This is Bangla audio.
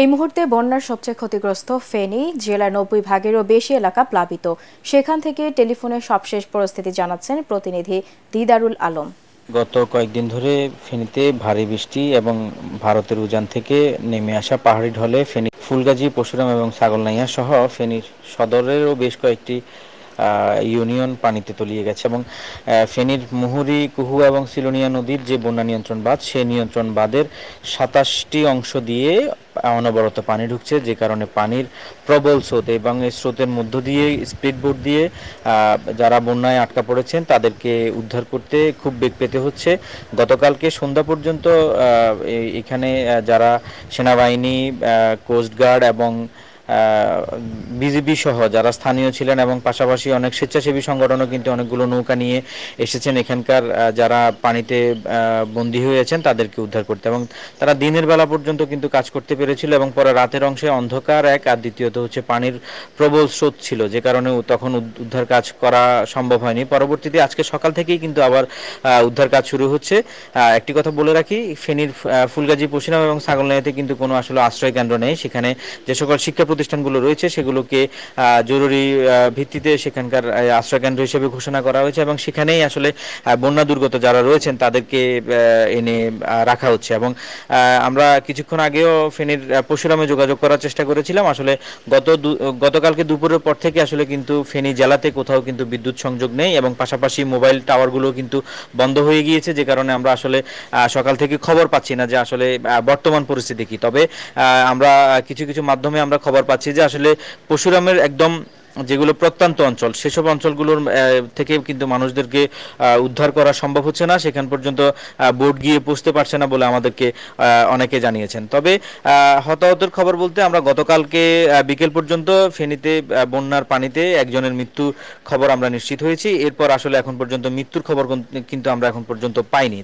এই মুহূর্তে বন্যার সবচেয়ে ক্ষতিগ্রস্ত ফেনী জেলার নব্বই ভাগেরও বেশি এলাকা প্লাবিত। সেখান থেকে টেলিফোনে সবশেষ পরিস্থিতি জানাচ্ছেন প্রতিনিধি দিদারুল আলম। গত কয়েকদিন ধরে ফেনীতে ভারী বৃষ্টি এবং ভারতের উজান থেকে নেমে আসা পাহাড়ি ঢলে ফেনী, ফুলগাজী পশুরাম এবং ছাগলনাইয়া সহ ফেনীর সদরেরও বেশ কয়েকটি ইউনিয়ন পানিতে তলিয়ে গেছে এবং ফেনীর মুহুরী কুহু এবং সিলোনিয়া নদীর যে বন্যা নিয়ন্ত্রণ বাঁধ সেই নিয়ন্ত্রণ বাঁধের সাতাশটি অংশ দিয়ে অনবরত পানি ঢুকছে, যে কারণে পানির প্রবল স্রোত এবং এই স্রোতের মধ্য দিয়ে স্পিড বোট দিয়ে যারা বন্যায় আটকা পড়েছেন, তাদেরকে উদ্ধার করতে খুব বেগ পেতে হচ্ছে। গতকালকে সন্ধ্যা পর্যন্ত এখানে যারা সেনাবাহিনী কোস্টগার্ড এবং বিজেপি সহ যারা স্থানীয় ছিলেন এবং পাশাপাশি অনেক স্বেচ্ছাসেবী সংগঠনও কিন্তু অনেকগুলো নৌকা নিয়ে এসেছেন। এখানকার যারা পানিতে বন্দী হয়েছেন তাদেরকে উদ্ধার করতে। এবং তারা দিনের বেলা পর্যন্ত কিন্তু কাজ করতে পেরেছিল এবং পরে রাতের অংশে অন্ধকার এক আর দ্বিতীয়ত হচ্ছে পানির প্রবল স্রোত ছিল, যে কারণে তখন উদ্ধার কাজ করা সম্ভব হয়নি। পরবর্তীতে আজকে সকাল থেকেই কিন্তু আবার উদ্ধার কাজ শুরু হচ্ছে। একটি কথা বলে রাখি, ফেনীর ফুলগাজী পশ্চিম এবং ছাগলনাইতে কিন্তু কোনো আসলে আশ্রয় কেন্দ্র নেই। সেখানে যে সকল শিক্ষা প্রতিষ্ঠানগুলো রয়েছে, সেগুলোকে জরুরি ভিত্তিতে সেখানকার আশ্রয়কেন্দ্র হিসেবে ঘোষণা করা হয়েছে এবং সেখানেই আসলে বন্যা দুর্গত যারা রয়েছেন তাদেরকে এনে রাখা হচ্ছে এবং আমরা কিছুক্ষণ আগেও ফেনীর পশুরামে যোগাযোগ করার চেষ্টা করেছিলাম। আসলে গত গতকালকে দুপুরের পর থেকে আসলে কিন্তু ফেনী জেলাতে কোথাও কিন্তু বিদ্যুৎ সংযোগ নেই এবং পাশাপাশি মোবাইল টাওয়ারগুলো কিন্তু বন্ধ হয়ে গিয়েছে, যে কারণে আমরা আসলে সকাল থেকে খবর পাচ্ছি না যে আসলে বর্তমান পরিস্থিতি কি। তবে আমরা কিছু কিছু মাধ্যমে আমরা খবর পাচ্ছি যে আসলে পশুরামের একদম যেগুলো প্রত্যন্ত অঞ্চল, সেসব অঞ্চলগুলোর থেকে কিন্তু মানুষদেরকে উদ্ধার করা সম্ভব হচ্ছে না। সেখান পর্যন্ত বোট গিয়ে পৌঁছতে পারছে না বলে আমাদেরকে অনেকে জানিয়েছেন। তবে হতাহতের খবর বলতে আমরা গতকালকে বিকেল পর্যন্ত ফেনীতে বন্যার পানিতে একজনের মৃত্যু খবর আমরা নিশ্চিত হয়েছি। এরপর আসলে এখন পর্যন্ত মৃত্যুর খবর কিন্তু আমরা এখন পর্যন্ত পাইনি।